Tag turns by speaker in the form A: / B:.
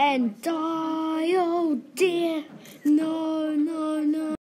A: and die. Oh dear, no.